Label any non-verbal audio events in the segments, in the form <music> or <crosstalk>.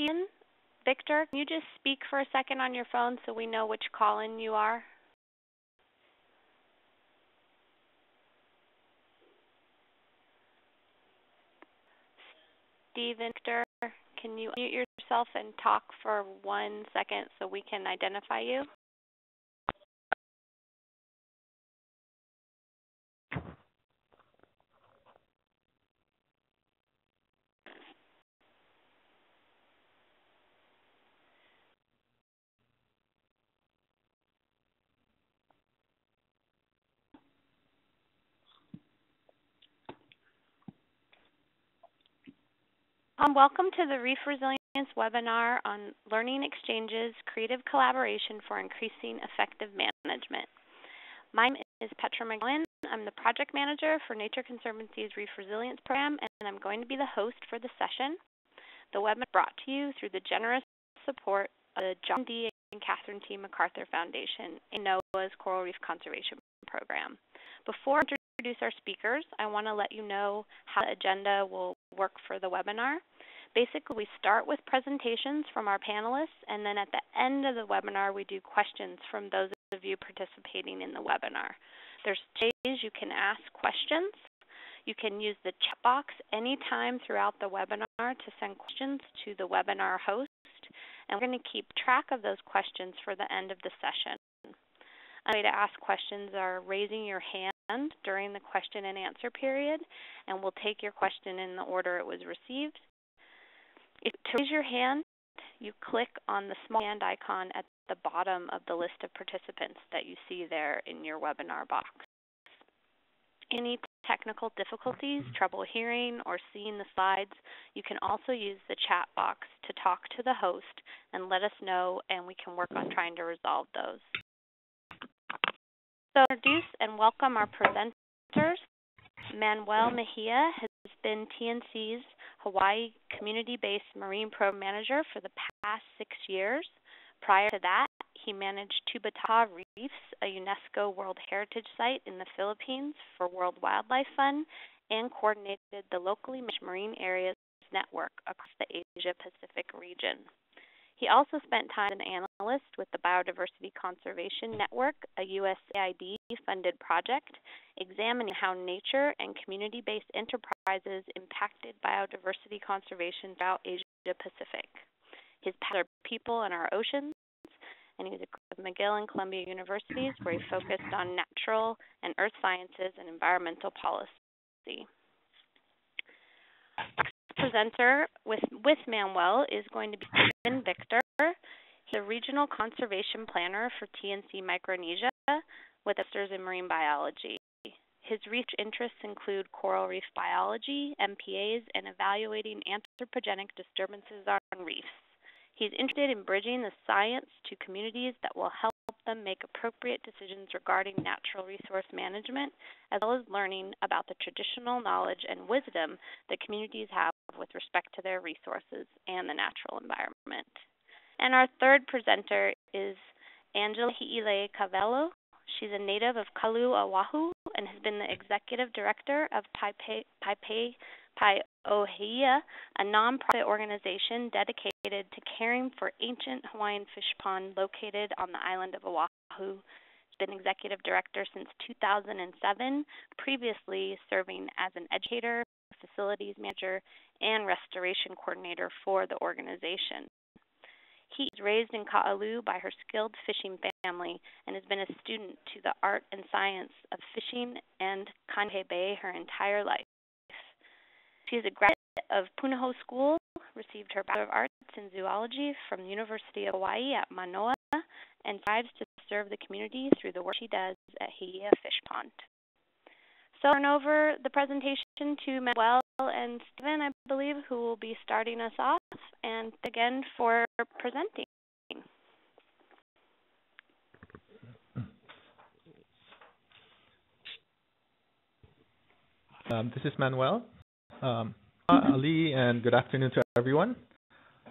Steven, Victor, can you just speak for a second on your phone so we know which call-in you are? Steven, Victor, can you mute yourself and talk for one second so we can identify you? Um, welcome to the Reef Resilience webinar on Learning Exchanges, Creative Collaboration for Increasing Effective Management. My name is Petra McGowan. I'm the Project Manager for Nature Conservancy's Reef Resilience Program, and I'm going to be the host for the session. The webinar is brought to you through the generous support of the John D. and Catherine T. MacArthur Foundation and NOAA's Coral Reef Conservation Program. Before I introduce our speakers, I want to let you know how the agenda will work for the webinar. Basically, we start with presentations from our panelists, and then at the end of the webinar, we do questions from those of you participating in the webinar. There's ways you can ask questions. You can use the chat box anytime throughout the webinar to send questions to the webinar host, and we're going to keep track of those questions for the end of the session. A way to ask questions are raising your hand during the question and answer period, and we'll take your question in the order it was received. If to raise your hand, you click on the small hand icon at the bottom of the list of participants that you see there in your webinar box. Any technical difficulties, trouble hearing or seeing the slides, you can also use the chat box to talk to the host and let us know and we can work on trying to resolve those. So introduce and welcome our presenters. Manuel Mejia has been TNC's Hawaii Community-Based Marine Program Manager for the past six years. Prior to that, he managed Tubataha Reefs, a UNESCO World Heritage Site in the Philippines for World Wildlife Fund, and coordinated the locally managed marine areas network across the Asia Pacific region. He also spent time as an analyst with the Biodiversity Conservation Network, a USAID funded project, examining how nature and community based enterprises impacted biodiversity conservation throughout Asia Pacific. His passion are people and our oceans, and he was a at McGill and Columbia universities where he focused on natural and earth sciences and environmental policy presenter with, with Manuel is going to be Steven Victor. He's a regional conservation planner for TNC Micronesia with a master's in marine biology. His research interests include coral reef biology, MPAs, and evaluating anthropogenic disturbances on reefs. He's interested in bridging the science to communities that will help them make appropriate decisions regarding natural resource management, as well as learning about the traditional knowledge and wisdom that communities have with respect to their resources and the natural environment. And our third presenter is Angela Hi'ilei Kawelo. She's a native of Kahalu'u, Oahu, and has been the executive director of Paepae, Paepae, Paiohia, a nonprofit organization dedicated to caring for ancient Hawaiian fish pond located on the island of Oahu. She's been executive director since 2007, previously serving as an educator, facilities manager, and restoration coordinator for the organization. He is raised in Kahalu'u by her skilled fishing family and has been a student to the art and science of fishing and Kaneohe Bay her entire life. She is a graduate of Punahou School, received her Bachelor of Arts in Zoology from the University of Hawaii at Manoa, and strives to serve the community through the work she does at He'eia Fish Pond. So turn over the presentation to Manuel and Steven, I believe, who will be starting us off, and again for presenting. Um, this is Manuel. Um, Ali, and good afternoon to everyone.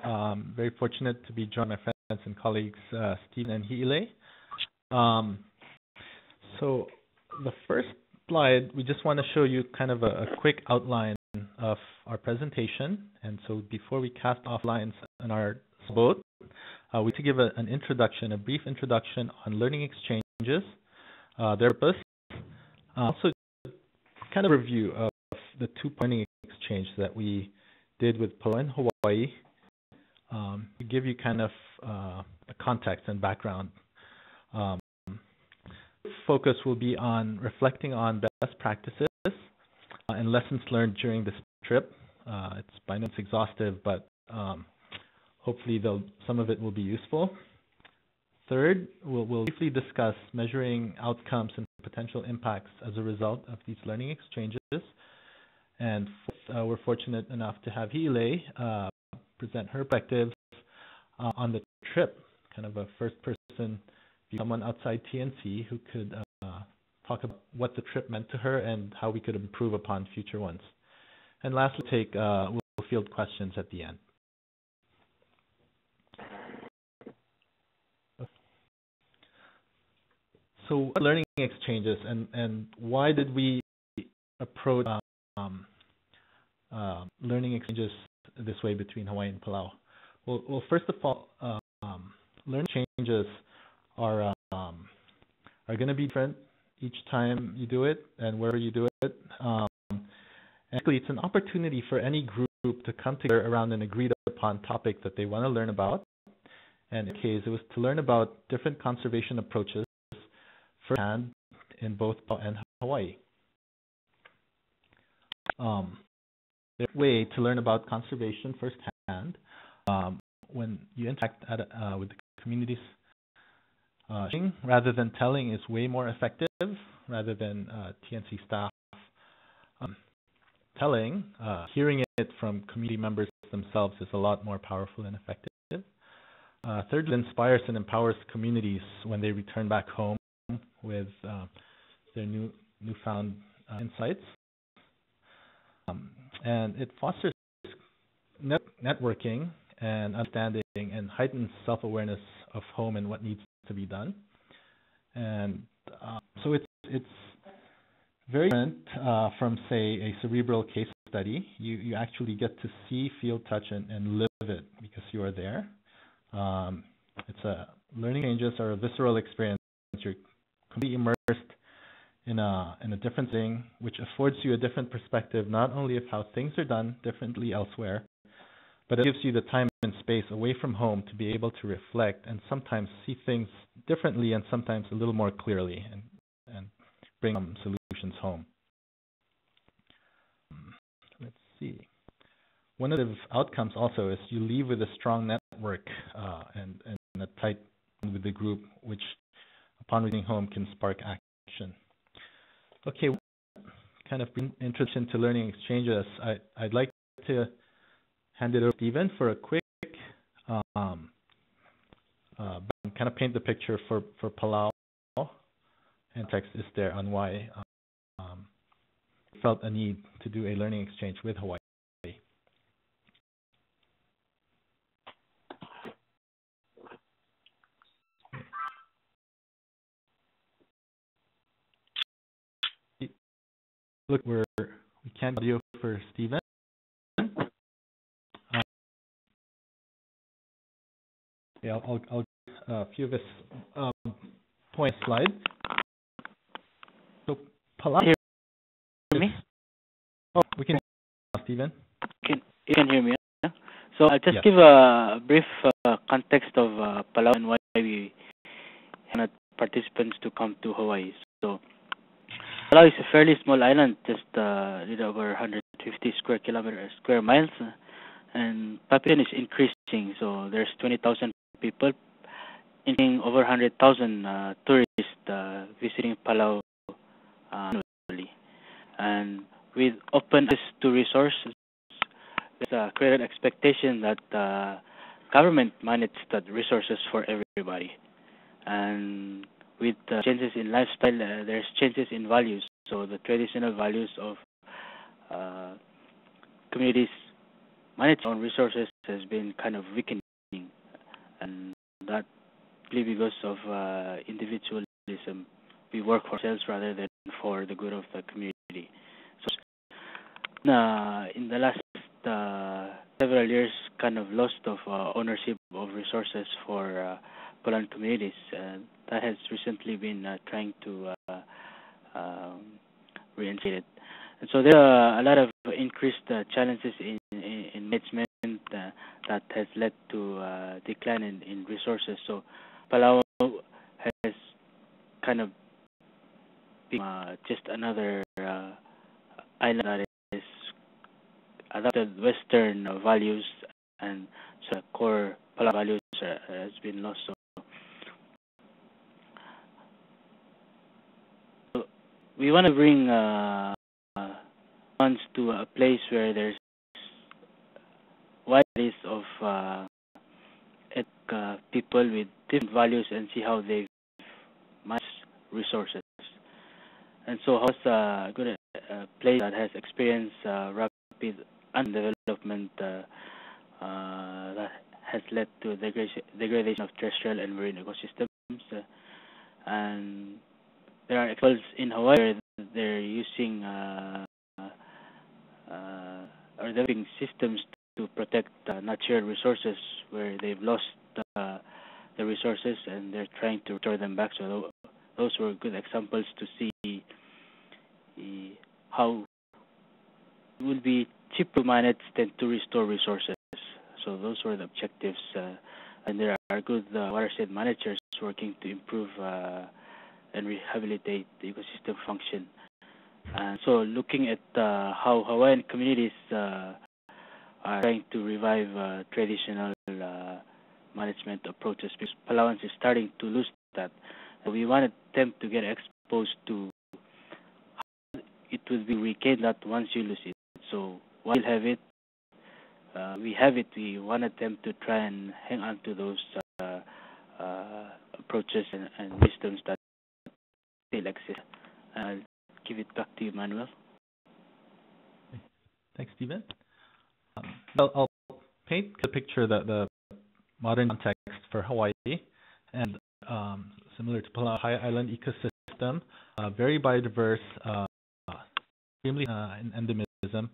Um, very fortunate to be joined by my friends and colleagues, uh, Stephen and Hi'ilei. Um, so the first slide, we just want to show you kind of a, a quick outline of our presentation. And so before we cast off lines on our boat, uh, we to give a, an introduction, a brief introduction on learning exchanges, uh, their purpose, uh, also kind of review of the two learning exchange that we did with Palau and Hawaii um, to give you kind of uh, a context and background. Um, focus will be on reflecting on best practices uh, and lessons learned during this trip. Uh, it's by no means exhaustive, but um, hopefully some of it will be useful. Third, we'll, we'll, briefly discuss measuring outcomes and potential impacts as a result of these learning exchanges. And fourth, uh, we're fortunate enough to have Hi'ilei uh, present her perspectives uh, on the trip, kind of a first person someone outside TNC who could uh, talk about what the trip meant to her and how we could improve upon future ones. And lastly, take uh, we'll field questions at the end. So learning exchanges and, and why did we approach um, uh, learning exchanges this way between Hawaii and Palau? Well, well first of all, um, learning exchanges are um, are going to be different each time you do it and wherever you do it. Um, actually, it's an opportunity for any group to come together around an agreed upon topic that they want to learn about. And in case, it was to learn about different conservation approaches firsthand in both and Hawaii. Um, there's a way to learn about conservation firsthand um, when you interact at, uh, with the communities uh, rather than telling is way more effective rather than uh, TNC staff um, telling. Uh, hearing it from community members themselves is a lot more powerful and effective. Uh, thirdly, it inspires and empowers communities when they return back home with uh, their new newfound uh, insights. Um, and it fosters net networking and understanding and heightens self-awareness of home and what needs to be done. And uh, so it's it's very different uh, from say a cerebral case study. You you actually get to see, feel, touch, and, and live it because you are there. Um, it's a learning changes are a visceral experience. You're completely immersed in a in a different thing, which affords you a different perspective, not only of how things are done differently elsewhere, but it gives you the time and space away from home to be able to reflect and sometimes see things differently and sometimes a little more clearly and, and bring um, solutions home. Let's see. One of the outcomes also is you leave with a strong network uh, and, and a tight with the group, which upon returning home can spark action. Okay, kind of introduction to learning exchanges. I, I'd like to hand it over to Steven for a quick um, uh, kind of paint the picture for, for Palau and text is there on why um, felt a need to do a learning exchange with Hawaii. Look, we're we can't audio for Steven. Yeah, I'll, I'll uh, a few of his um, point slide. So, Palau. Hear me? Oh, we can Steven. Can, you can hear me, yeah? So I'll just yeah. give a brief uh, context of uh, Palau and why we had participants to come to Hawaii. So Palau is a fairly small island, just uh, little over 150 square kilometers, square miles, and population is increasing. So there's 20,000 people, including over 100,000 uh, tourists uh, visiting Palau uh, annually. And with open access to resources, there's a created expectation that uh, government manages the resources for everybody. And with changes in lifestyle, uh, there's changes in values. So the traditional values of communities managing own resources has been kind of weakening and that because of uh, individualism. We work for ourselves rather than for the good of the community. So uh, in the last uh, several years, kind of loss of uh, ownership of resources for uh, Palauan communities. that has recently been uh, trying to uh, um, reinstate it. And so there are a lot of increased uh, challenges in, in, in management that has led to decline in, in resources. So Palau has kind of uh, just another uh, island that is adopted Western values and so core Pala values uh, has been lost. So we want to bring uh, funds to a place where there's wide list of uh, uh, people with different values and see how they match resources. And so how's a good uh, place that has experienced uh, rapid undevelopment uh, uh, that has led to degradation of terrestrial and marine ecosystems. Uh, and there are examples in Hawaii where they're using uh, uh, or developing systems to protect natural resources where they've lost the resources and they're trying to restore them back. So those were good examples to see how it will be cheaper to manage than to restore resources. So those were the objectives, uh, and there are good uh, watershed managers working to improve uh, and rehabilitate the ecosystem function. And so looking at uh, how Hawaiian communities uh, are trying to revive uh, traditional management approaches because Palauans is starting to lose that. we wanted them to get exposed to how it will be regained that once you lose it. So we'll have it. Uh, we have it. We wanted them to try and hang on to those uh, uh, approaches and, and, that still exist. I'll give it back to you, Manuel. Thanks, Steven. Um, I'll, I'll, paint the picture that the modern context for Hawaii and um, similar to Palau Island ecosystem, uh, very biodiverse, uh, extremely uh, endemism,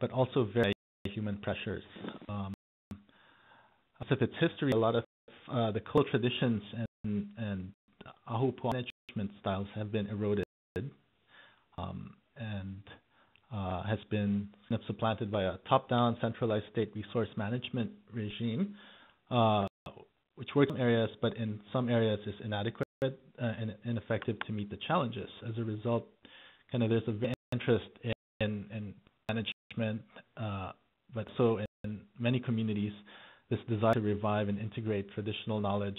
but also very human pressures. Um, as of its history, a lot of uh, the cultural traditions and, and ahupua'a management styles have been eroded um, and uh, has been supplanted by a top-down centralized state resource management regime, uh, which works in areas, but in some areas is inadequate uh, and ineffective to meet the challenges. As a result, kind of there's a interest in, in management, uh, but so in many communities, this desire to revive and integrate traditional knowledge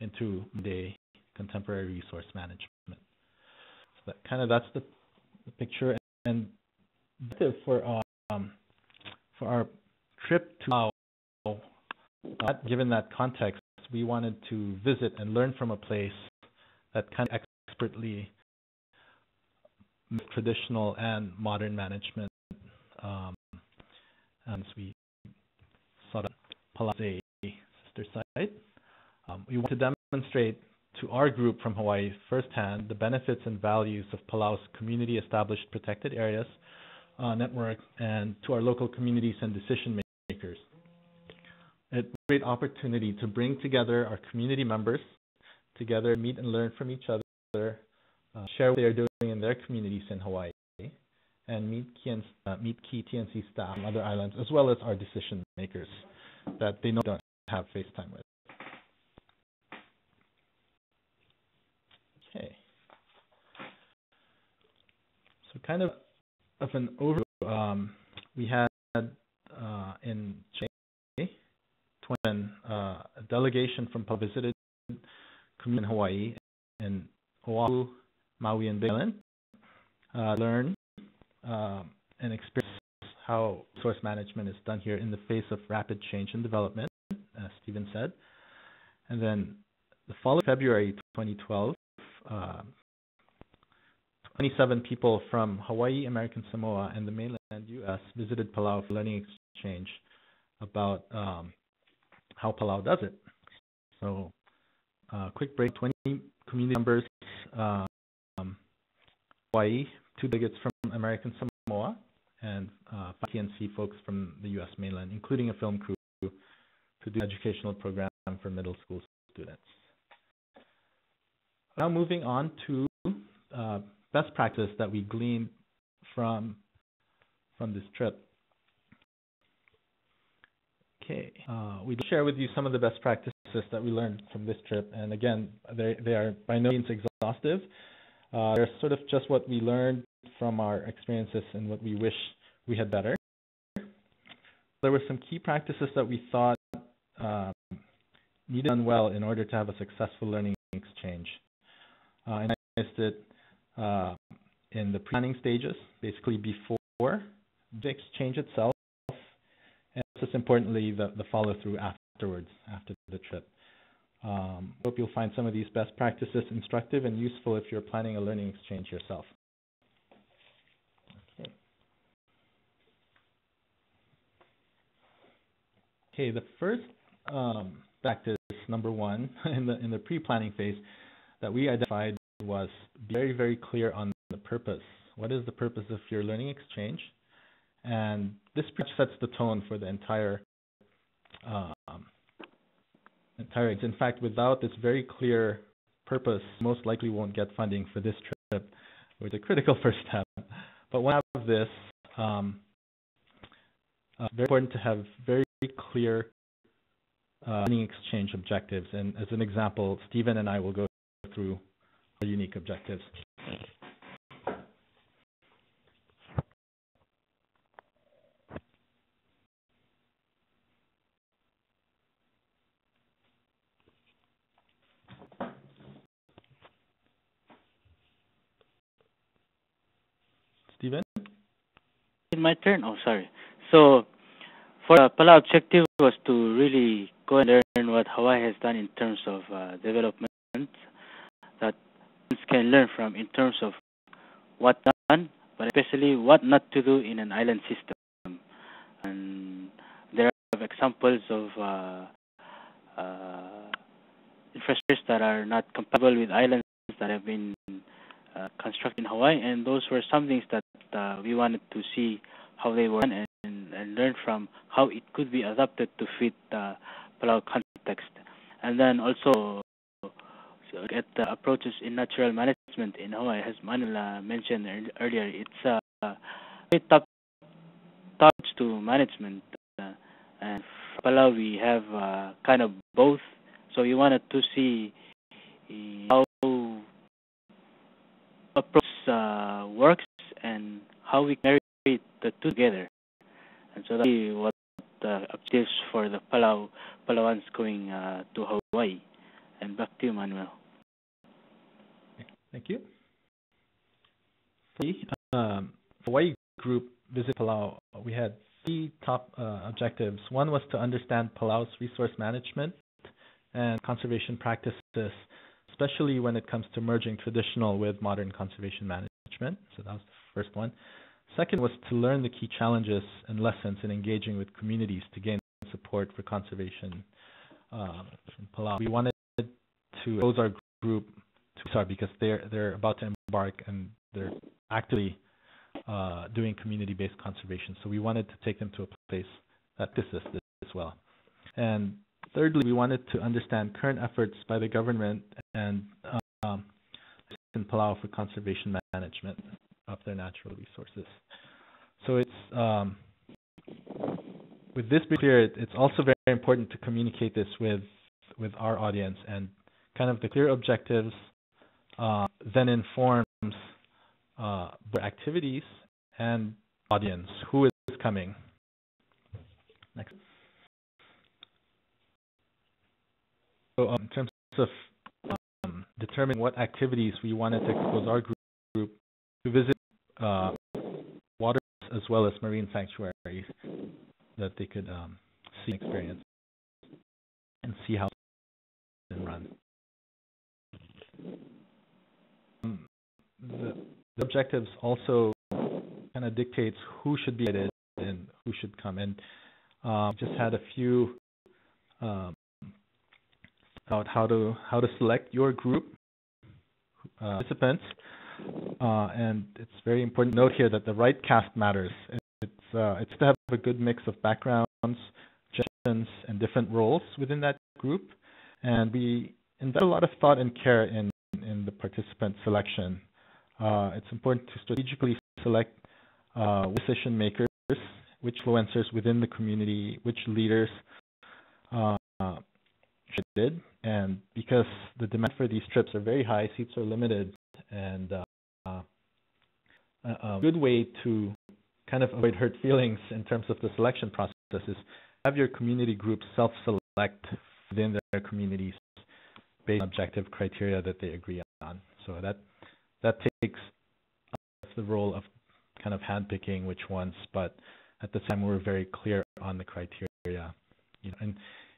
into day contemporary resource management. So that kind of that's the, the picture. And for um, for our trip to uh, given that context, we wanted to visit and learn from a place that kind of expertly traditional and modern management. Um, as we saw the Palau's sister site, um, we want to demonstrate to our group from Hawaii firsthand the benefits and values of Palau's community established protected areas uh, network and to our local communities and decision makers. It's a great opportunity to bring together our community members together, meet and learn from each other, uh, share what they are doing in their communities in Hawaii, and meet key, and, uh, meet key TNC staff on other islands, as well as our decision makers that they know don't have FaceTime with. Okay. So kind of of an overview, um, we had uh, in January, uh, a delegation from visited community in Hawaii and Oahu, Maui and Big Island, uh, learn uh, and experience how source management is done here in the face of rapid change and development, as Steven said. And then the following February 2012, uh, 27 people from Hawaii, American Samoa, and the mainland U.S. visited Palau for learning exchange about um, how Palau does it. So, uh, quick break 20 community members um, Hawaii, two delegates from American Samoa, and five TNC folks from the U.S. mainland, including a film crew, to do an educational program for middle school students. Now moving on to uh, best practice that we gleaned from from this trip. Okay, uh, we share with you some of the best practices that we learned from this trip, and again, they they are by no means exhaustive. Uh, they're sort of just what we learned from our experiences and what we wish we had better. There were some key practices that we thought um, needed done well in order to have a successful learning exchange. Uh, and I missed it uh, in the planning stages, basically before the exchange itself, and just importantly, the, the follow through afterwards, after the trip. Um, hope you'll find some of these best practices instructive and useful if you're planning a learning exchange yourself. Okay. Okay, the first um, practice, number one, <laughs> in the in the pre-planning phase, that we identified was very very clear on the purpose. What is the purpose of your learning exchange? And this pretty much sets the tone for the entire um, entire. In fact, without this very clear purpose, most likely won't get funding for this trip, which is a critical <laughs> first step. But when I have this, um, uh, very important to have very clear uh, learning exchange objectives. And as an example, Steven and I will go through unique objectives. Steven? My turn? Oh, sorry. So, for the Palau objective was to really go and learn what Hawaii has done in terms of uh, development can learn from in terms of what done, but especially what not to do in an island system. And there are examples of uh, uh, infrastructures that are not compatible with islands that have been uh, constructed in Hawaii, and those were some things that uh, we wanted to see how they were and, and learn from how it could be adapted to fit uh, Palau context. And then also at the approaches in natural management in Hawaii, as Manuel mentioned earlier, it's uh, a top touch to management. Uh, and Palau, we have uh, kind of both. So we wanted to see how approach uh, works and how we can marry the two together. And so that's what the objectives for the Palau Palauans going uh, to Hawaii. And back to you, Manuel. Thank you. Um, Hawaii group visit Palau. We had three top uh, objectives. One was to understand Palau's resource management and conservation practices, especially when it comes to merging traditional with modern conservation management. So that was the first one. Second was to learn the key challenges and lessons in engaging with communities to gain support for conservation um, in Palau. We wanted to expose our group to SAR because they're they're about to embark and they're actively uh, doing community-based conservation. So we wanted to take them to a place that this is this as well. And thirdly, we wanted to understand current efforts by the government and um, in Palau for conservation management of their natural resources. So it's um, with this being clear, it's also very important to communicate this with with our audience and kind of the clear objectives uh, then informs uh, activities and audience who is coming. Next. So um, in terms of um, determining what activities we wanted to expose our group, group to visit uh, waters as well as marine sanctuaries that they could um, see and experience and see how and run. The, the objectives also kind of dictates who should be invited and who should come. And um, just had a few um, about how to how to select your group uh, participants. Uh, and it's very important to note here that the right cast matters. It's uh, it's to have a good mix of backgrounds, generations, and different roles within that group. And we invest a lot of thought and care in in the participant selection. Uh, it's important to strategically select uh, decision makers, which influencers within the community, which leaders uh, should and because the demand for these trips are very high, seats are limited, and uh, a, a good way to kind of avoid hurt feelings in terms of the selection process is have your community groups self-select within their communities based on objective criteria that they agree on. So that that takes the role of kind of handpicking which ones, but at the time we're very clear on the criteria. You know, and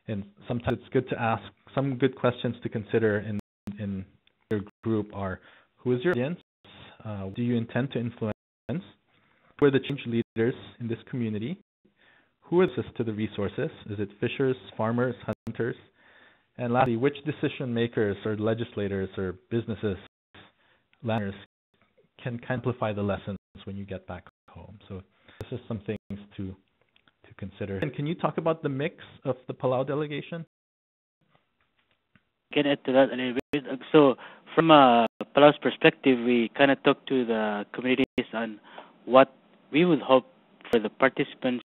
and sometimes it's good to ask some good questions to consider in in your group are who is your audience? Uh, do you intend to influence? Who are the change leaders in this community? Who is access to the resources? Is it fishers, farmers, hunters? And lastly, which decision makers or legislators or businesses, landers can amplify the lessons when you get back home? So this is some things to to consider. And can you talk about the mix of the Palau delegation? Get into that a little bit. Uh, so from a Palau's perspective, we kind of talked to the communities on what we would hope for the participants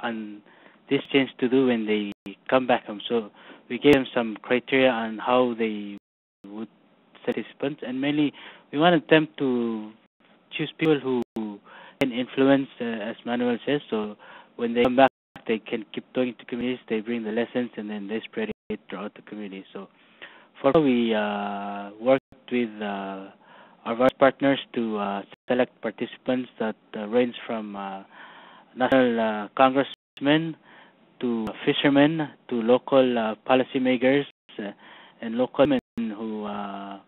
on this change to do when they come back home. So we gave them some criteria on how they would participants, and mainly we wanted them to choose people who can influence, uh, as Manuel says. So when they come back, they can keep talking to communities. They bring the lessons, and then they spread it throughout the community. So for we uh, worked with uh, our various partners to uh, select participants that uh, range from uh, national uh, congressmen to fishermen to local policymakers and local men who uh,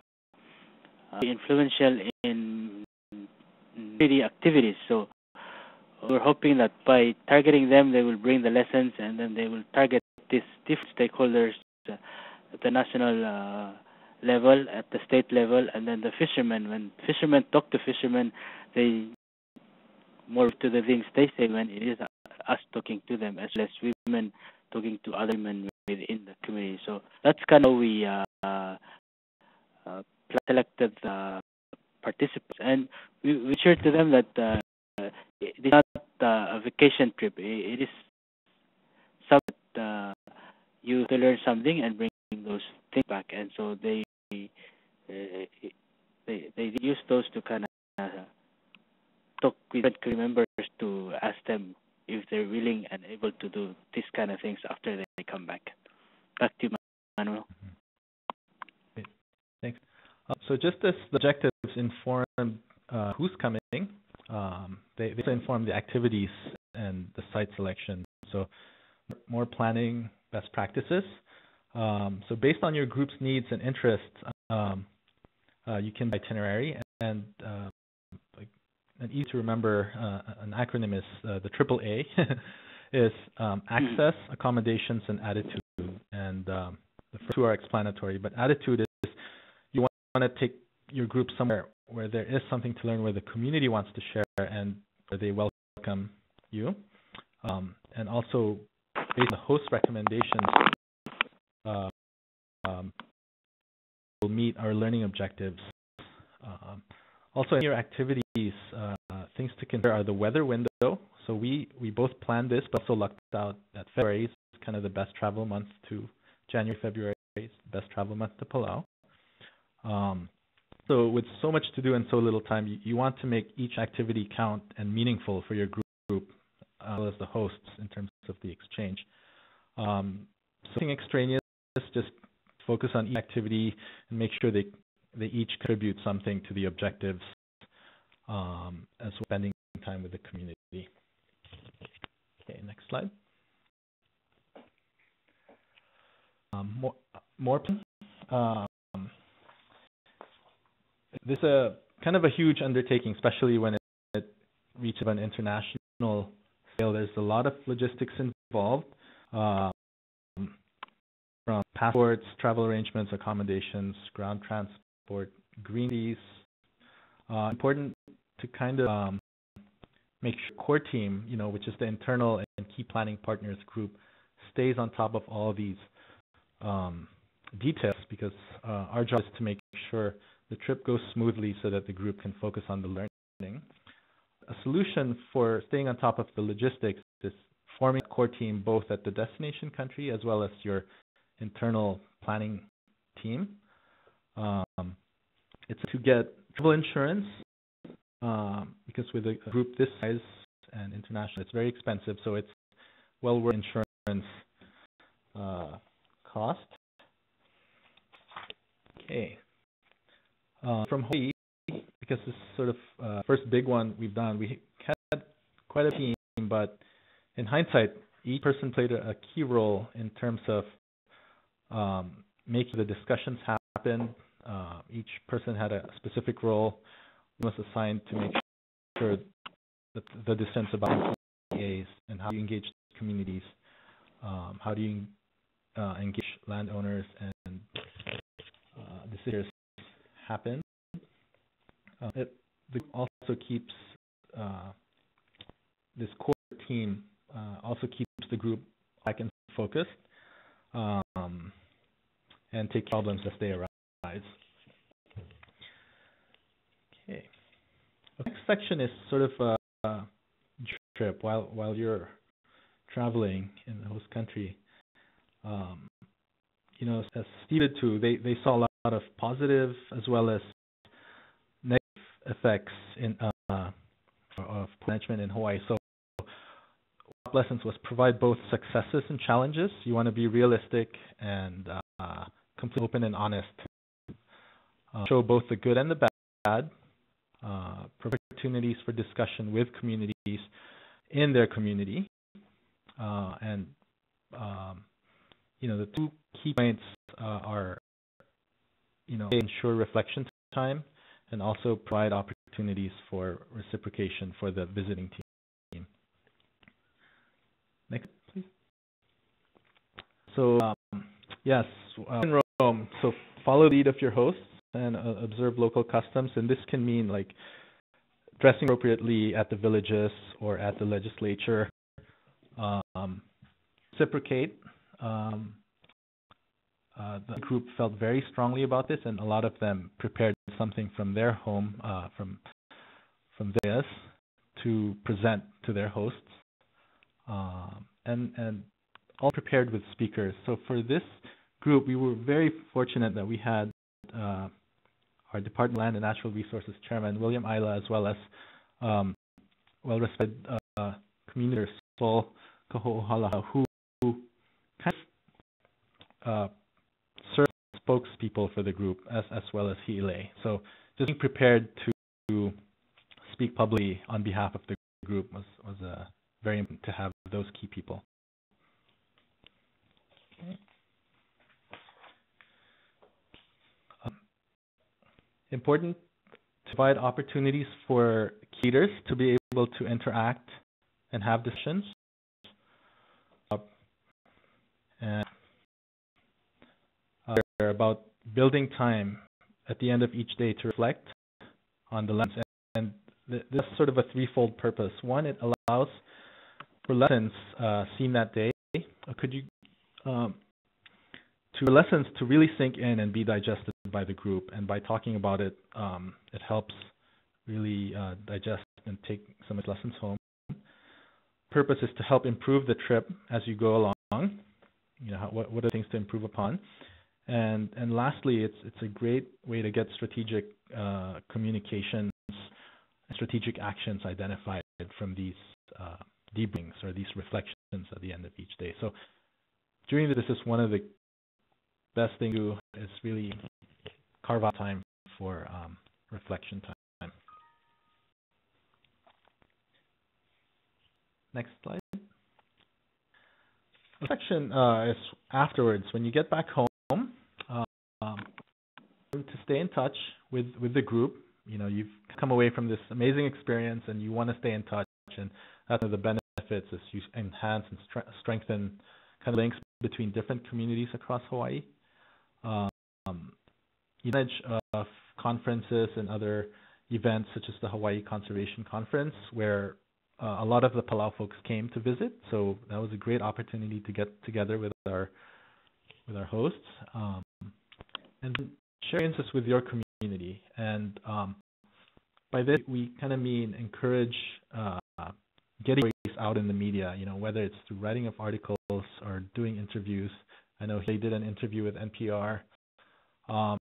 are influential in city activities. So we're hoping that by targeting them, they will bring the lessons, and then they will target these different stakeholders uh, at the national uh, level, at the state level, and then the fishermen. When fishermen talk to fishermen, they more to the things they say when it is us talking to them, as less women talking to other men within the community. So that's kind of how we uh, uh, selected the participants, and we, we shared to them that uh, it is not uh, a vacation trip. It, it is something that uh, you to learn something and bring those things back, and so they uh, they they use those to kind of uh, talk with community members to ask them if they're willing and able to do these kind of things after they come back. Back to you, Manuel. Uh, so just as the objectives inform uh, who's coming, um, they, they inform the activities and the site selection. So more planning, best practices. Um, so based on your group's needs and interests, um, uh, you can itinerary and uh, an easy to remember uh, an acronym is uh, the triple A <laughs> is um, hmm. access, accommodations, and attitude. And um, the first two are explanatory, but attitude is want, to take your group somewhere where there is something to learn, where the community wants to share, and where they welcome you. Um, and also, based on the host recommendations, uh, um, will meet our learning objectives. Um, also, in your activities, uh, things to consider are the weather window. So we, we both planned this, but also lucked out that February is kind of the best travel month to January, February is the best travel month to Palau. Um, so with so much to do and so little time, you, you, want to make each activity count and meaningful for your group, as well as the hosts in terms of the exchange. Um, so something extraneous, just focus on each activity and make sure they they each contribute something to the objectives um, as well as spending time with the community. Okay, next slide. Um, more, more um, this is a kind of a huge undertaking, especially when it, it reaches an international scale. There's a lot of logistics involved, um, from passports, travel arrangements, accommodations, ground transport green fees. Uh, important to kind of um, make sure core team, you know, which is the internal and key planning partners group, stays on top of all of these um, details because uh, our job is to make sure the trip goes smoothly so that the group can focus on the learning. A solution for staying on top of the logistics is forming a core team both at the destination country as well as your internal planning team. Um, it's to get travel insurance um, because with a group this size and international, it's very expensive. So it's well worth insurance uh, cost. Okay. Uh, from Hawaii, because this is sort of uh, first big one we've done, we had quite a team, but in hindsight, each person played a, key role in terms of um, making the discussions happen. Uh, each person had a specific role was assigned to make sure that the decisions about EAs and how you engage communities, um, how do you uh, engage landowners and uh, decisions happen. Uh, it also keeps uh, this core team uh, also keeps the group back and focused um, and take problems as they arise. Okay. The next section is sort of a trip while while you're traveling in the host country. Um, you know, as Steve did too, they they saw a lot of positive as well as negative effects in uh, of management in Hawaii. So lessons was provide both successes and challenges. You want to be realistic and uh, completely open and honest. Uh, show both the good and the bad uh, opportunities for discussion with communities in their community. Uh, and um, you know the two key points uh, are you know ensure reflection time and also provide opportunities for reciprocation for the visiting team. Next, please. So um, yes, uh, in Rome. So follow the lead of your hosts and uh, observe local customs. And this can mean like dressing appropriately at the villages or at the legislature. Um, reciprocate. Um, uh, the group felt very strongly about this, and a lot of them prepared something from their home, uh, from from theirs, to present to their hosts, um, and and all prepared with speakers. So for this group, we were very fortunate that we had uh, our Department of Land and Natural Resources Chairman, William Aila, as well as um, well-respected uh, community Kaho'ohala, who, who kind of uh, spokespeople for the group, as, as well as Hi'ilei. So just being prepared to speak publicly on behalf of the group was, was uh, very important to have those key people. Okay. important to provide opportunities for leaders to be able to interact and have discussions. Uh, and about building time at the end of each day to reflect on the lessons. And th this is sort of a threefold purpose. One, it allows for lessons uh, seen that day. Uh, could you um, to lessons to really sink in and be digested by the group. And by talking about it, um, it helps really uh, digest and take some of the lessons home. Purpose is to help improve the trip as you go along. You know, what, what are things to improve upon? And and lastly, it's it's a great way to get strategic uh, communications, strategic actions identified from these uh, debriefings or these reflections at the end of each day. So during this is one of the best thing to do is really carve out time for um, reflection time. Next slide. Reflection uh, is afterwards. When you get back home, stay in touch with, with the group. You know, you've come away from this amazing experience and you want to stay in touch. And that's one of the benefits is you enhance and stre- strengthen kind of links between different communities across Hawaii. Um, you manage of conferences and other events such as the Hawaii Conservation Conference, where uh, a lot of the Palau folks came to visit, so that was a great opportunity to get together with our with our hosts um, and share with your community. And um, by this, we kind of mean encourage uh, getting stories out in the media. You know, whether it's through writing of articles or doing interviews. I know they did an interview with NPR. Um,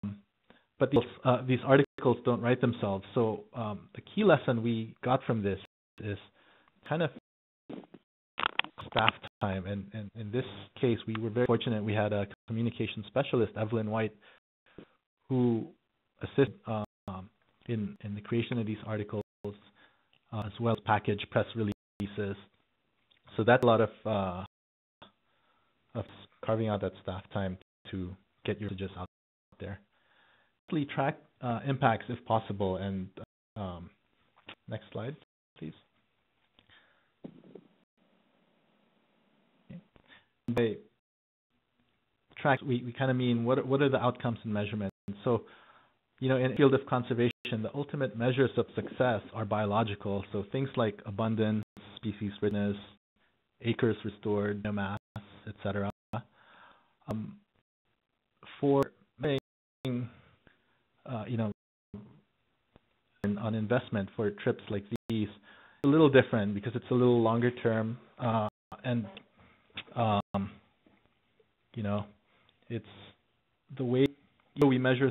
but these, uh, these articles don't write themselves. So um, the key lesson we got from this is kind of staff time. And, and in this case, we were very fortunate. We had a communication specialist, Evelyn White, who assisted um, in in the creation of these articles, uh, as well as package press releases. So that's a lot of uh, of carving out that staff time to get your messages out there. Track uh, impacts if possible. And um, next slide, please. By track, we, we kind of mean what what are the outcomes and measurements. So, you know, in the field of conservation, the ultimate measures of success are biological. So things like abundance, species richness, acres restored, biomass, etc. Um, for making, uh, you know, on investment for trips like these, a little different because it's a little longer term uh, and um, you know, it's the way we measure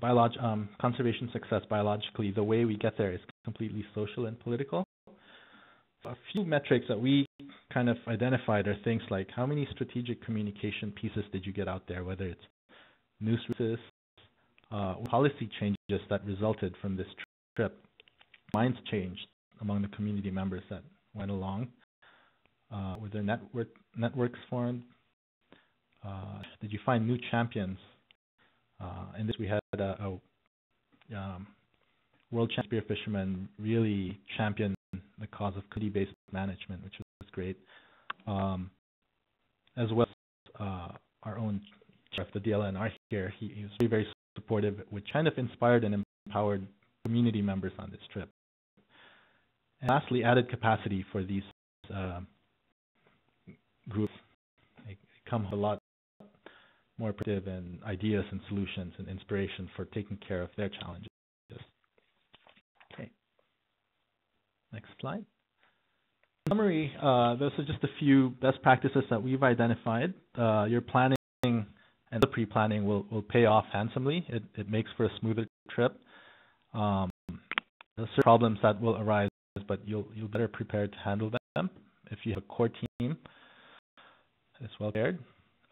biolog- um, conservation success biologically. The way we get there is completely social and political. A few metrics that we kind of identified are things like how many strategic communication pieces did you get out there, whether it's news releases, uh, policy changes that resulted from this trip, minds changed among the community members that went along, uh, were there network networks formed? Uh, did you find new champions? Uh, in this, we had a, a um, world champion fisherman really champion the cause of community-based management, which was great, um, as well as uh, our own chef, the DLNR here. He, he was very, very supportive, which kind of inspired and empowered community members on this trip. And lastly, added capacity for these uh, groups they come a lot more productive and ideas and solutions and inspiration for taking care of their challenges. Okay. Next slide. In summary, uh, those are just a few best practices that we've identified. Uh, your planning and the pre-planning will, will pay off handsomely. It, it makes for a smoother trip. Um, there's problems that will arise, but you'll you'll better prepared to handle them. If you have a core team as well prepared.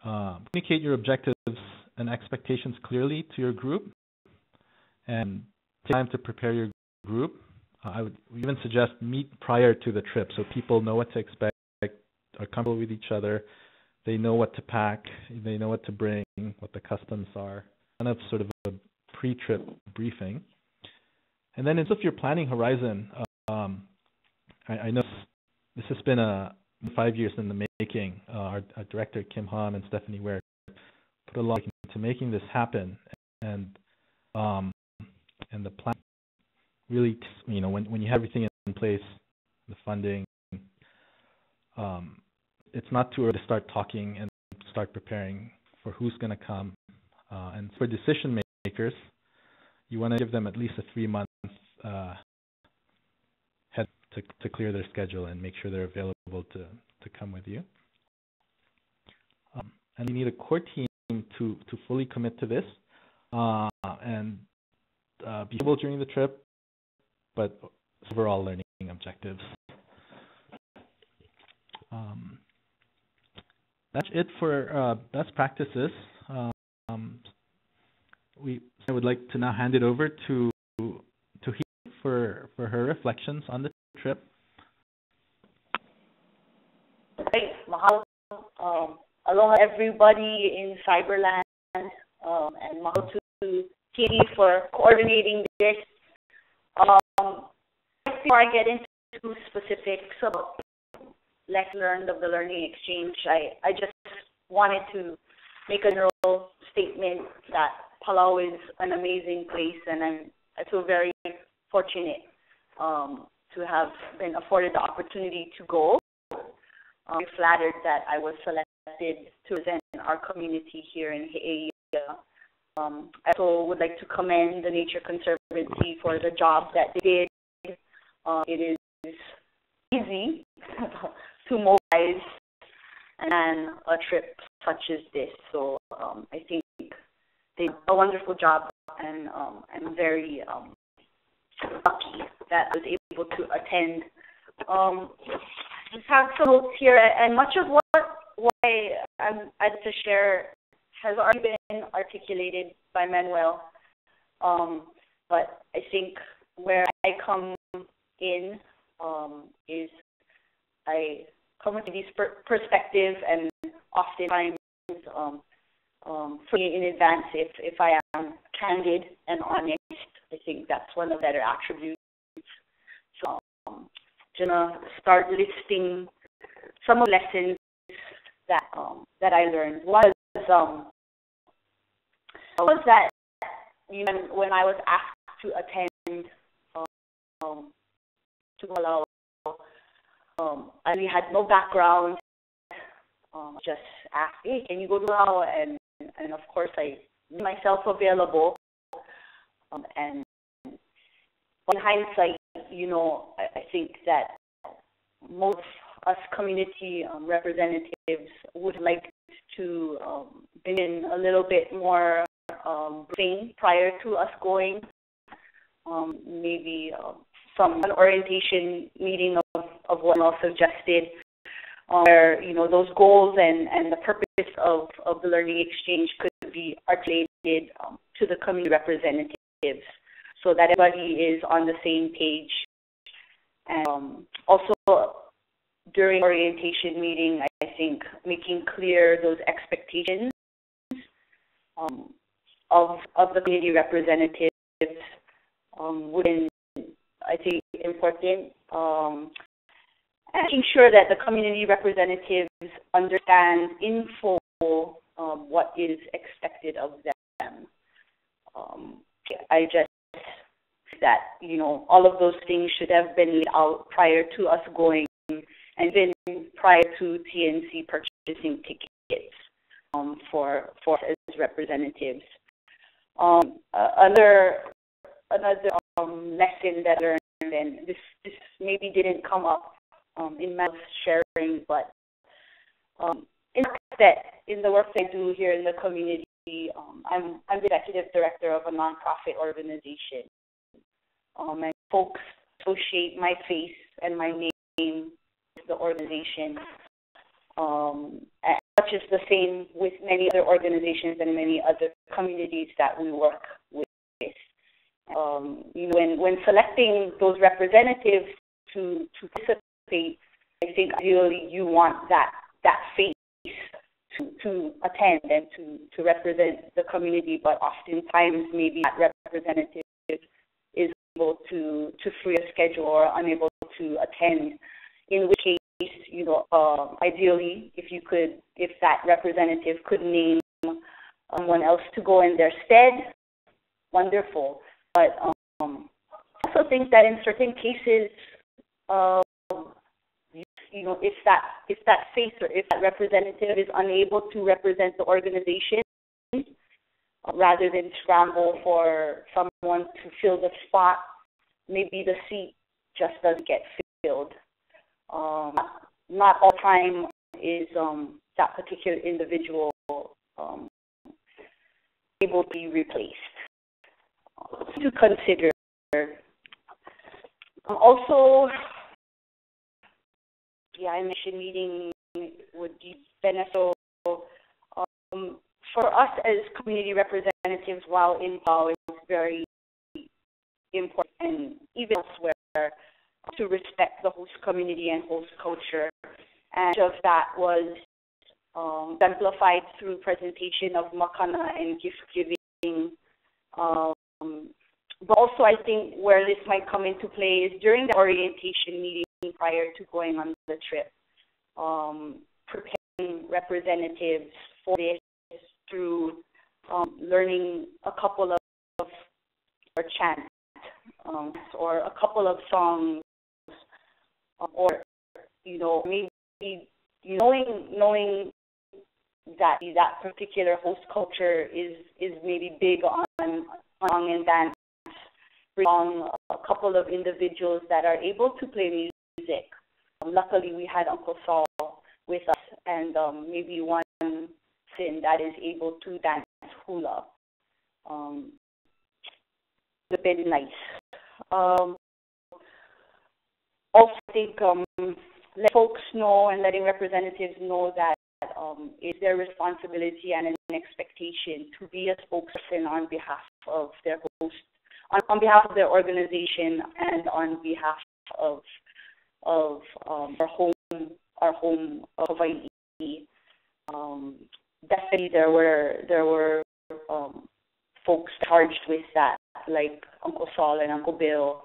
Uh, communicate your objectives and expectations clearly to your group, and take time to prepare your group. Uh, I would even suggest meet prior to the trip so people know what to expect, are comfortable with each other, they know what to pack, they know what to bring, what the customs are, kind of sort of a pre-trip briefing. And then in terms of your planning horizon, um, I, I know this has been a five years in the making. Uh, our, our, director Kim Hum and Stephanie Ware put a lot into making this happen, and um, and the plan really, you know, when when you have everything in place, the funding, um, it's not too early to start talking and start preparing for who's going to come. Uh, and for decision makers, you want to give them at least a three month uh, to, to clear their schedule and make sure they're available to, to come with you. Um, and you need a core team to, to fully commit to this uh, and uh, be able during the trip, but overall learning objectives. Um, that's it for uh, best practices. Um, we I would like to now hand it over to to Hee for for her reflections on the trip. Great, mahalo. Um, aloha everybody in Cyberland, um, and mahalo to Kitty for coordinating this. Um, before I get into specifics about lesson learned of the learning exchange, I, I just wanted to make a general statement that Palau is an amazing place, and I'm, I feel very fortunate um, to have been afforded the opportunity to go. I'm flattered that I was selected to represent our community here in He'eia. Um, I also would like to commend the Nature Conservancy for the job that they did. Uh, it is easy <laughs> to mobilize and a trip such as this. So um, I think they did a wonderful job, and um, I'm very um, lucky that I was able to attend. Um, I just have some notes here, and much of what, what I, I'm, I'd to share has already been articulated by Manuel. Um, but I think where I come in um, is I come with these per- perspective and oftentimes um, um, for me in advance if, if I am candid and honest. I think that's one of the better attributes. So um, I'm gonna start listing some of the lessons that um, that I learned. One was um, was that you know when I was asked to attend um, to Palau, um, I really had no background. Um, just asked, hey, can you go to Palau? And and of course I made myself available. Um, and in hindsight, you know, I, I think that most of us community um, representatives would like to um, bring in a little bit more um, briefing prior to us going. Um, maybe uh, some orientation meeting of, of what I suggested, um, where you know those goals and, and the purpose of, of the learning exchange could be articulated um, to the community representatives, so that everybody is on the same page. And um, also during orientation meeting, I think making clear those expectations um, of of the community representatives um, would I think, important. Um, making sure that the community representatives understand in full um, what is expected of them. Um, I just that you know all of those things should have been laid out prior to us going, and then prior to TNC purchasing tickets um, for for as representatives. Um, another another um, lesson that I learned, and this this maybe didn't come up um, in my sharing, but um, in that in the work I do here in the community, um, I'm I'm the executive director of a nonprofit organization, um, and folks associate my face and my name with the organization. Um, much is the same with many other organizations and many other communities that we work with. Um, you know, when when selecting those representatives to to participate, I think ideally you want that that face to to attend and to to represent the community, but oftentimes maybe that representative is able to to free a schedule or unable to attend. In which case you know, uh, ideally, if you could, if that representative could name someone else to go in their stead, wonderful. But um, I also think that in certain cases, uh, you, know, if that if that face or if that representative is unable to represent the organization, rather than scramble for someone to fill the spot, maybe the seat just doesn't get filled um, not all time is um, that particular individual um, able to be replaced. To consider. Um, also, I mentioned meeting would be beneficial um, for us as community representatives while in Palau is very important and even elsewhere to respect the host community and host culture. And of that was um, exemplified through presentation of makana and gift giving. Um, but also, I think where this might come into play is during the orientation meeting prior to going on the trip, um, preparing representatives for this through um, learning a couple of or chants um, or a couple of songs um, or you know maybe knowing knowing that that particular host culture is is maybe big on song and dance from a couple of individuals that are able to play music. Um, luckily, we had Uncle Sol with us, and um, maybe one sin that is able to dance hula. Um, it's been nice. Um, also, I think um, let folks know and letting representatives know that um, it's their responsibility and an expectation to be a spokesperson on behalf of their host, on, on behalf of their organization, and on behalf of of um, our home, our home of Hawaii. Um, definitely, there were there were um, folks charged with that, like Uncle Sol and Uncle Bill,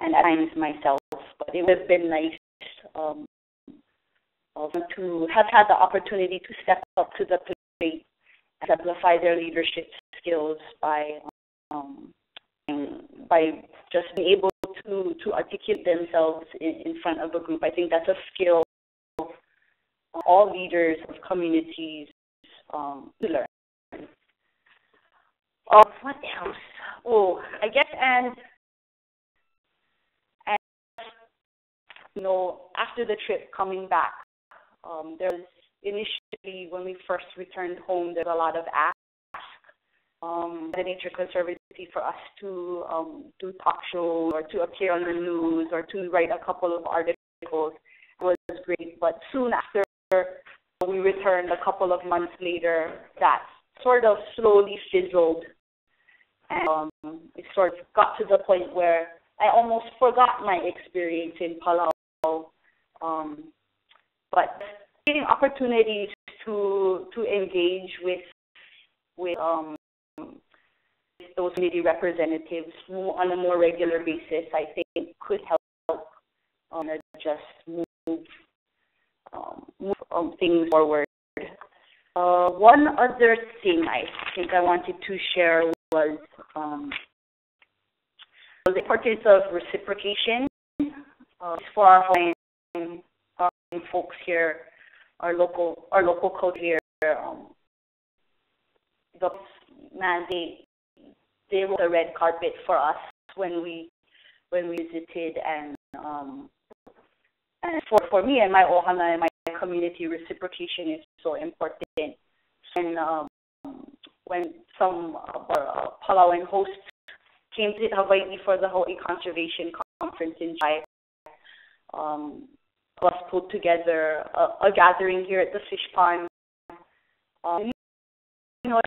and at times myself. But it would have been nice um, to have had the opportunity to step up to the plate and amplify their leadership skills by um, by just being able to to articulate themselves in, in front of a group. I think that's a skill all leaders of communities um, to learn. Uh, what else? Oh, I guess and and you know after the trip coming back, um, there was initially when we first returned home, there's a lot of ask um, the Nature Conservancy for us to um, do talk shows or to appear on the news or to write a couple of articles was great. But soon after we returned, a couple of months later, that sort of slowly fizzled. And um, it sort of got to the point where I almost forgot my experience in Palau. Um, but getting opportunities to to engage with with um those community representatives on a more regular basis, I think could help um, just move um, move um, things forward. Uh, one other thing I think I wanted to share was um, the importance of reciprocation uh, for our um, folks here, our local our local code here. Um, the mandate they they were a red carpet for us when we when we visited and um and for for me and my ohana and my community reciprocation is so important and um when some of our uh, Palauan hosts came to Hawaii for the Hawaii Conservation Conference in July, um, us put together a, a gathering here at the fish pond. Um, you know,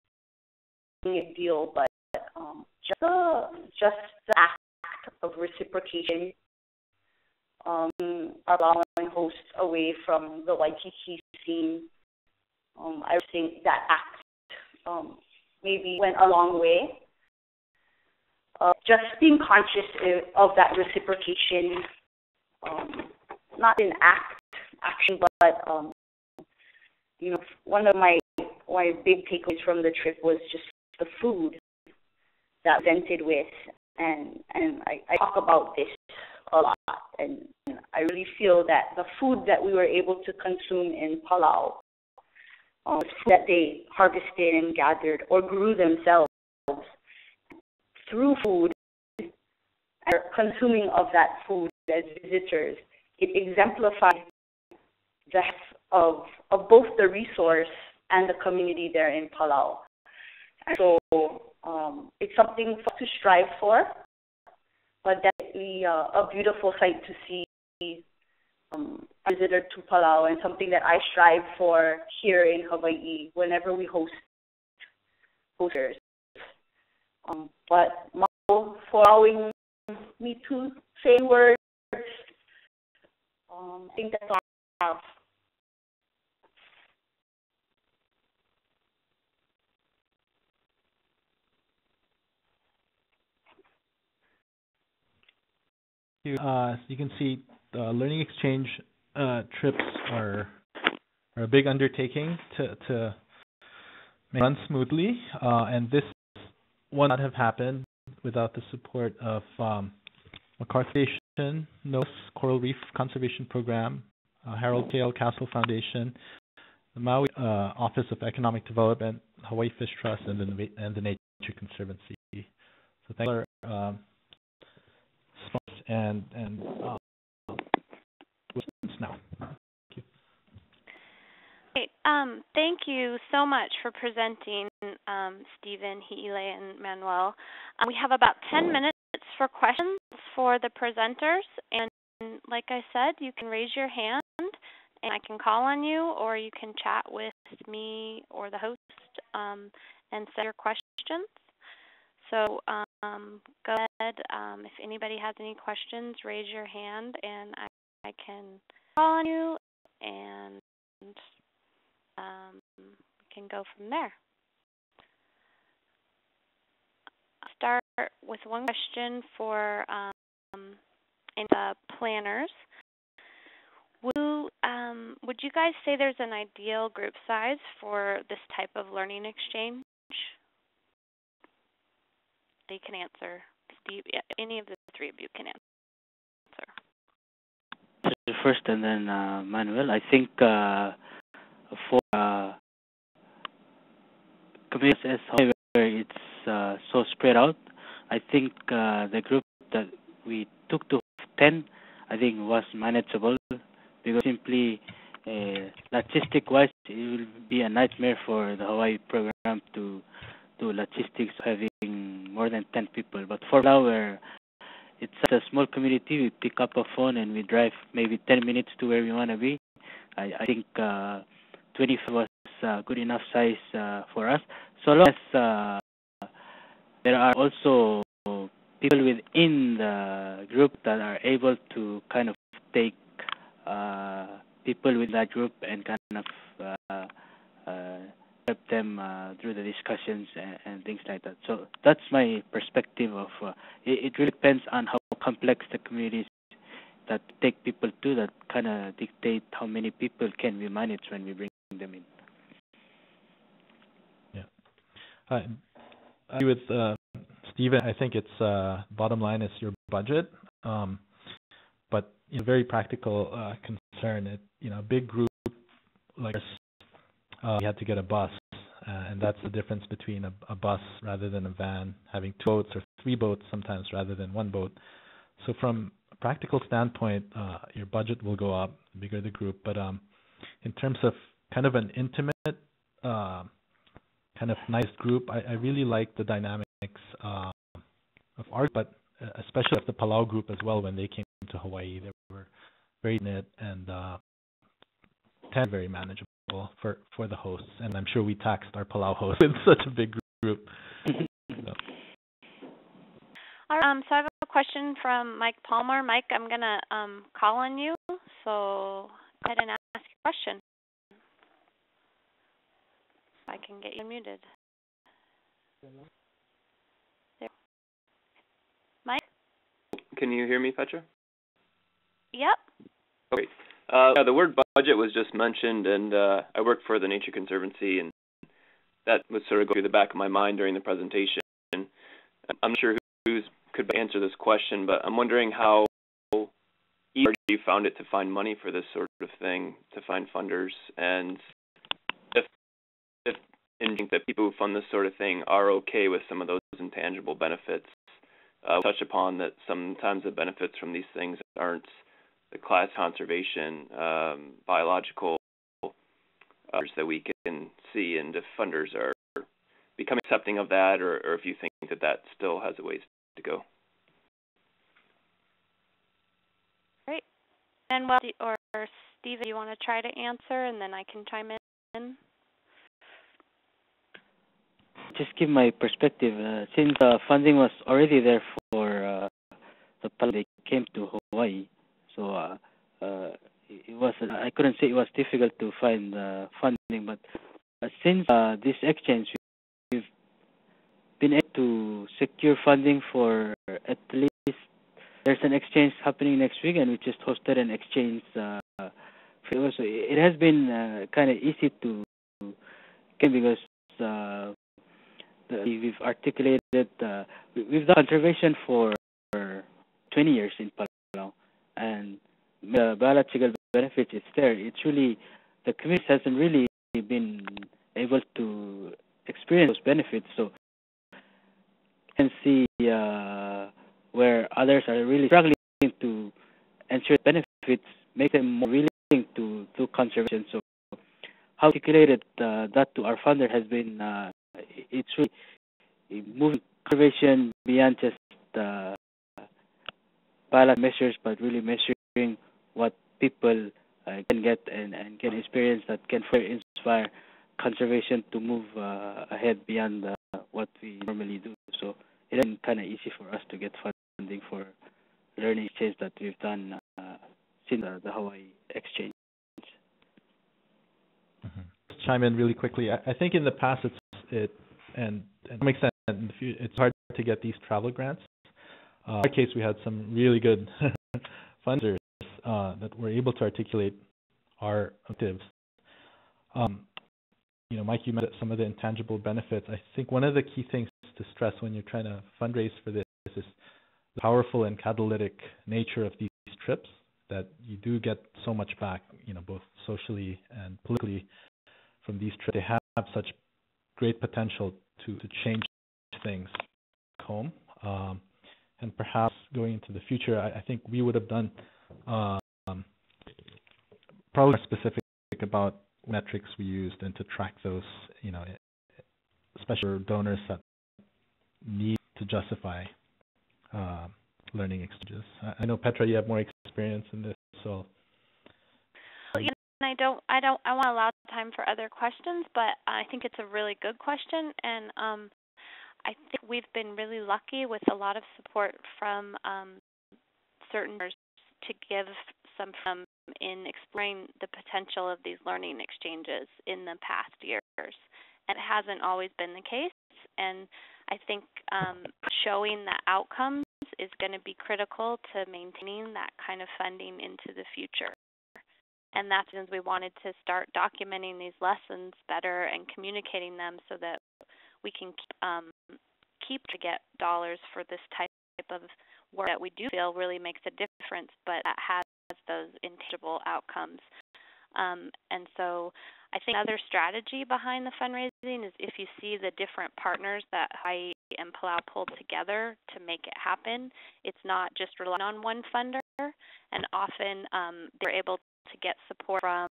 a deal, but um, just the just the act of reciprocation, um, allowing hosts away from the Waikiki scene. Um, I think that act um, maybe went a long way. Uh, just being conscious of that reciprocation, um, not in act action, but um, you know, one of my my big takeaways from the trip was just the food that vented with, and and I, I talk about this a lot, and I really feel that the food that we were able to consume in Palau, um, that they harvested and gathered or grew themselves through food, and consuming of that food as visitors, it exemplified the of of both the resource and the community there in Palau. So um, it's something to strive for, but definitely uh, a beautiful sight to see um, visitor to Palau and something that I strive for here in Hawaii whenever we host hosters. Um, but for allowing me to say words. Um, I think that's all Have. Uh, you can see the learning exchange uh, trips are are a big undertaking to to run smoothly, uh, and this would not have happened without the support of um, MacArthur NOAA's Coral Reef Conservation Program, uh, Harold K. L. Castle Foundation, the Maui uh, Office of Economic Development, Hawaii Fish Trust, and the, and the Nature Conservancy. So thank you um, and and uh, now. Great. Um, thank you so much for presenting, um, Steven, Hi'ilei, and Manuel. Um, we have about 10 minutes for questions for the presenters, and like I said, you can raise your hand and I can call on you, or you can chat with me or the host um, and send your questions. So um, go ahead. Um, if anybody has any questions, raise your hand, and I, I can call on you, and um, we can go from there. Start with one question for um, the planners. Would, um, would you guys say there's an ideal group size for this type of learning exchange? They can answer. Steve, any of the three of you can answer. First, and then uh, Manuel. I think uh, for uh, where it's uh, so spread out, I think uh, the group that we took to 10, I think was manageable because simply uh, logistic wise it will be a nightmare for the Hawaii program to do logistics having more than 10 people. But for now, where it's a small community, we pick up a phone and we drive maybe 10 minutes to where we want to be. I, I think uh, 25 was uh, good enough size uh, for us. So long as uh, there are also people within the group that are able to kind of take uh, people with that group and kind of uh, uh, help them uh, through the discussions and, and, things like that. So that's my perspective of uh, it, it, really depends on how complex the communities that take people to that kind of dictate how many people can we manage when we bring them in. Yeah. I agree with uh, Steven. I think it's uh, bottom line is your budget. Um, but you know, very practical uh, concern. It, you know, a big group like uh, you had to get a bus, uh, and that's the difference between a, a, bus rather than a van, having two boats or three boats sometimes rather than one boat. So from a practical standpoint, uh, your budget will go up the bigger the group. But um, in terms of kind of an intimate, uh, kind of nice group, I, I really like the dynamics uh, of art, but especially of the Palau group as well when they came to Hawaii. They were very knit and uh, very manageable for for the hosts. And I'm sure we taxed our Palau hosts <laughs> with such a big group. so. Um, so I have a question from Mike Palmer. Mike, I'm gonna um, call on you, so go ahead and ask your question. I can get you muted. There. Mike? Can you hear me, Petra? Yep. Okay. Uh, yeah, the word budget was just mentioned, and uh, I work for the Nature Conservancy, and that was sort of going through the back of my mind during the presentation. And I'm not sure who could answer this question, but I'm wondering how easy you found it to find money for this sort of thing, to find funders, and if if and think that people who fund this sort of thing are okay with some of those intangible benefits. Uh, touch upon that sometimes the benefits from these things aren't the class conservation, um, biological uh, that we can see, and if funders are becoming accepting of that, or, or if you think that that still has a ways to go. Great. And well, or Steve, you want to try to answer, and then I can chime in. Just give my perspective. Uh, since uh, funding was already there for uh, the they came to Hawaii, so uh, uh, it was I couldn't say it was difficult to find uh, funding, but uh, since uh, this exchange, we've been able to secure funding for at least. There's an exchange happening next week, and we just hosted an exchange. Uh, so it has been uh, kind of easy to because uh, we've articulated uh, we've done conservation for 20 years in Palau. And the biological benefits it's there. It's really the community hasn't really been able to experience those benefits. So you can see uh, where others are really struggling to ensure benefits, make them more willing to do conservation. So how articulated uh, that to our funder has been uh, it's really moving conservation beyond just uh, pilot measures, but really measuring what people uh, can get and, and get experience that can further inspire conservation to move uh, ahead beyond uh, what we normally do. So it is kind of easy for us to get funding for learning exchange that we've done uh, since the Hawaii exchange. Mm-hmm. Chime in really quickly. I, I, think in the past it's it and, and to some extent it's hard to get these travel grants. Uh, in our case, we had some really good <laughs> funders uh, that were able to articulate our objectives. Um, you know, Mike, you mentioned some of the intangible benefits. I think one of the key things to stress when you're trying to fundraise for this is the powerful and catalytic nature of these trips. That you do get so much back, you know, both socially and politically from these trips. They have such great potential to, to change things home. Um, and perhaps going into the future, I, I think we would have done um, probably more specific about metrics we used and to track those, you know, especially donors that need to justify uh, learning exchanges. I, I know Petra, you have more experience in this, so. Yeah, I don't, I don't, I want to allow time for other questions, but I think it's a really good question, and um, I think we've been really lucky with a lot of support from um, certain to give some from in exploring the potential of these learning exchanges in the past years. And it hasn't always been the case. And I think um, showing the outcomes is going to be critical to maintaining that kind of funding into the future. And that's since we wanted to start documenting these lessons better and communicating them so that we can keep, um, keep to get dollars for this type of work that we do feel really makes a difference, but that has those intangible outcomes. Um, and so I think another strategy behind the fundraising is if you see the different partners that Hawaii and Palau pulled together to make it happen, it's not just relying on one funder, and often um, they're able to get support from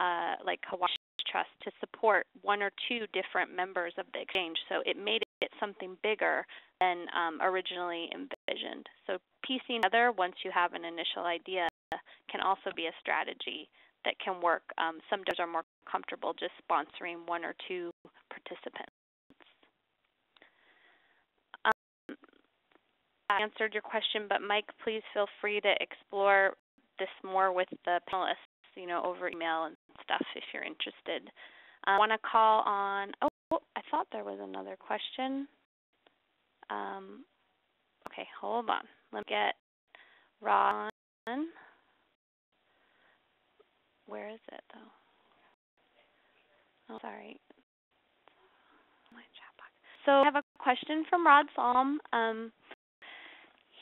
uh, like Hawaii Trust to support one or two different members of the exchange. So it made it something bigger than um, originally envisioned. So piecing together once you have an initial idea can also be a strategy that can work. Um, some donors are more comfortable just sponsoring one or two participants. Um, I answered your question, but Mike, please feel free to explore this more with the panelists, you know, over email and stuff if you're interested. I want to call on, oh, I thought there was another question. Um, okay, hold on. Let me get Ron. Where is it though? Oh, sorry. My chat box. So I have a question from Rod Salm. Um,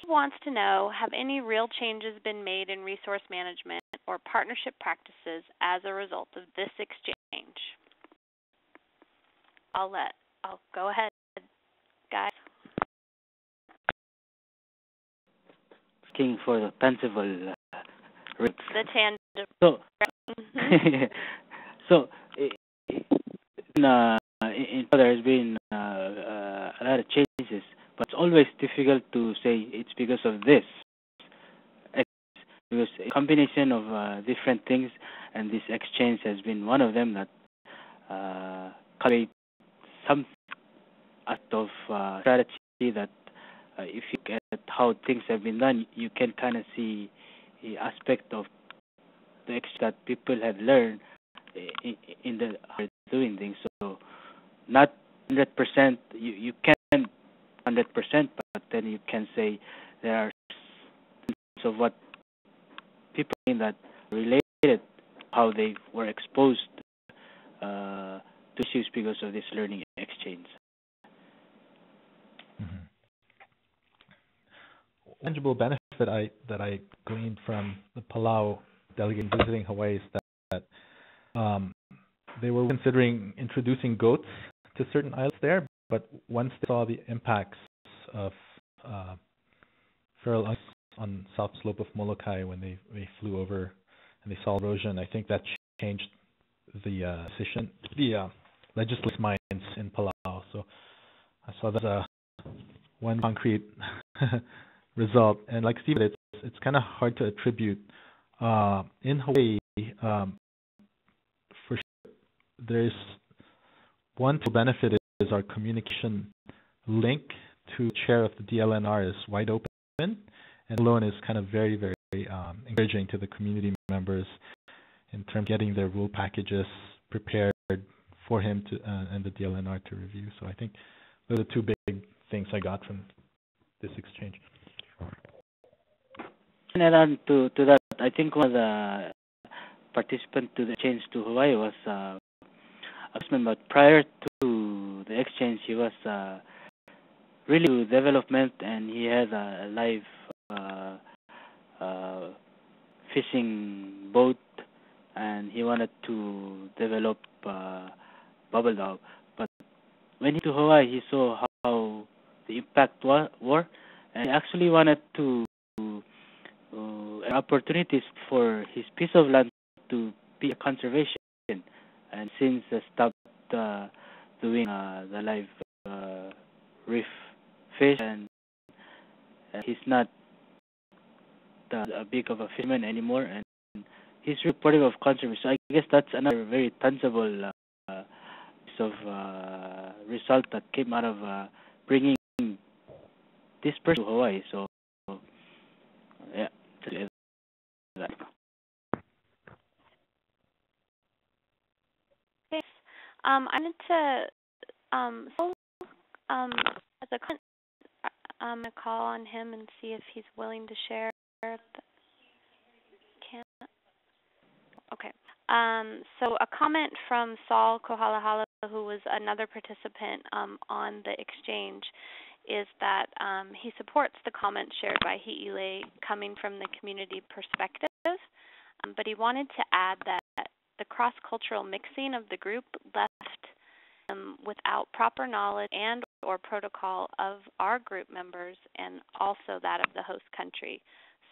he wants to know Have any real changes been made in resource management or partnership practices as a result of this exchange? I'll let, I'll go ahead, guys. Looking for the Pensacola uh, The tandem. So, mm-hmm. <laughs> so in, uh, in, there has been uh, uh, a lot of changes, but it's always difficult to say it's because of this. Because a combination of uh, different things, and this exchange has been one of them that uh, create some act of uh, strategy that uh, if you look at how things have been done, you can kind of see the aspect of the that people have learned in, in the doing things. So not 100%, you, you can 100%, but then you can say there are of what people that related how they were exposed uh, to issues because of this learning exchange. Mm-hmm. Tangible benefits that I that I gleaned from the Palau delegate visiting Hawaii is that, that um, they were considering introducing goats to certain islands there, but once they saw the impacts of uh, feral on south slope of Molokai when they, they flew over and they saw erosion, I think that changed the uh, decision, the uh, legislative minds in Palau. So I saw that as a one concrete <laughs> result. And like Steve, it's it's kind of hard to attribute. Uh, in Hawaii, um, for sure, there's one benefit is our communication link to chair of the DLNR is wide open, and alone is kind of very very um, encouraging to the community members in terms of getting their rule packages prepared for him to uh, and the DLNR to review. So I think those are the two big things I got from this exchange. And add on to, to that, I think one of the participants to the exchange to Hawaii was uh, but prior to the exchange, he was uh, really development and he had a live fishing boat and he wanted to develop uh, bubble dog. But when he to Hawaii, he saw how the impact was, were, and he actually wanted to uh, opportunities for his piece of land to be a conservation. And since uh, stopped uh, doing uh, the live uh, reef fish, and uh, he's not a big of a fisherman anymore, and he's reporting of conservation. So I guess that's another very tangible uh, piece of uh, result that came out of uh, bringing this person to Hawaii. So yeah. Okay. Um, I wanted to um, um, as a um, a call on him and see if he's willing to share. Okay. Um, so a comment from Sol Kaho'ohalahala, who was another participant um, on the exchange, is that um, he supports the comments shared by Hi'ilei coming from the community perspective, um, but he wanted to add that the cross-cultural mixing of the group left um, without proper knowledge and or protocol of our group members and also that of the host country.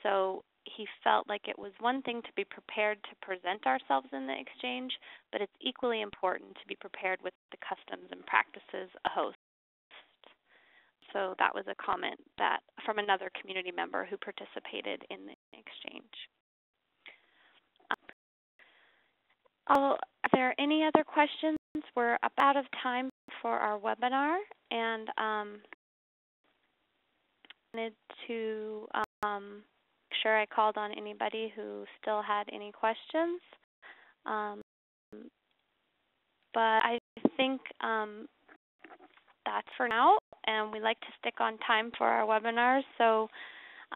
So he felt like it was one thing to be prepared to present ourselves in the exchange, but it's equally important to be prepared with the customs and practices a host. So that was a comment that from another community member who participated in the exchange. Um, are there any other questions? We're up out of time for our webinar, and um, wanted to um, sure I called on anybody who still had any questions. Um, but I think um, that's for now, and we like to stick on time for our webinars. So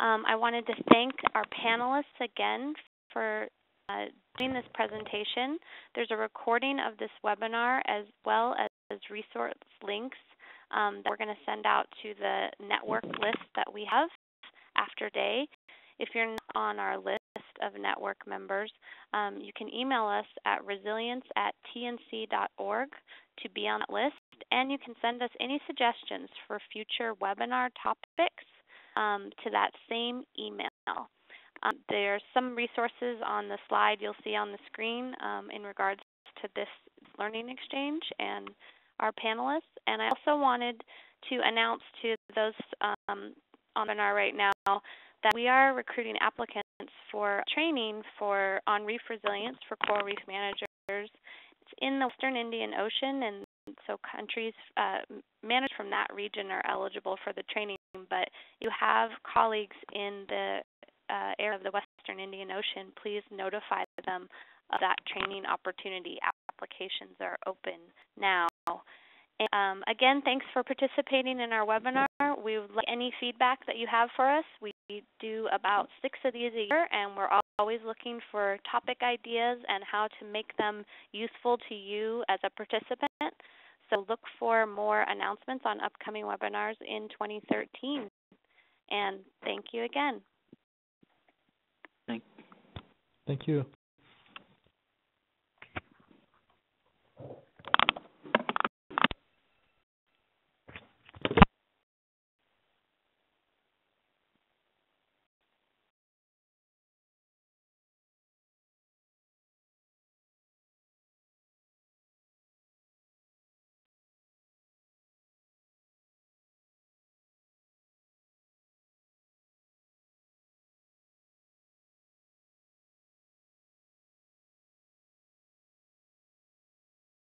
um, I wanted to thank our panelists again for uh, doing this presentation. There's a recording of this webinar as well as, resource links um, that we're going to send out to the network list that we have after day. If you're not on our list of network members, um, you can email us at resilience at tnc.org to be on that list, and you can send us any suggestions for future webinar topics um, to that same email. Um, are some resources on the slide you'll see on the screen um, in regards to this learning exchange and our panelists. And I also wanted to announce to those um, on webinar right now that we are recruiting applicants for training for on reef resilience for coral reef managers. It's in the Western Indian Ocean, and so countries uh, managed from that region are eligible for the training. But you have colleagues in the uh, area of the Western Indian Ocean, please notify them of that training opportunity. Applications are open now. And, um, again, thanks for participating in our webinar. We would like any feedback that you have for us. We do about six of these a year, and we're always looking for topic ideas and how to make them useful to you as a participant. So look for more announcements on upcoming webinars in 2013. And thank you again. Thank, thank you.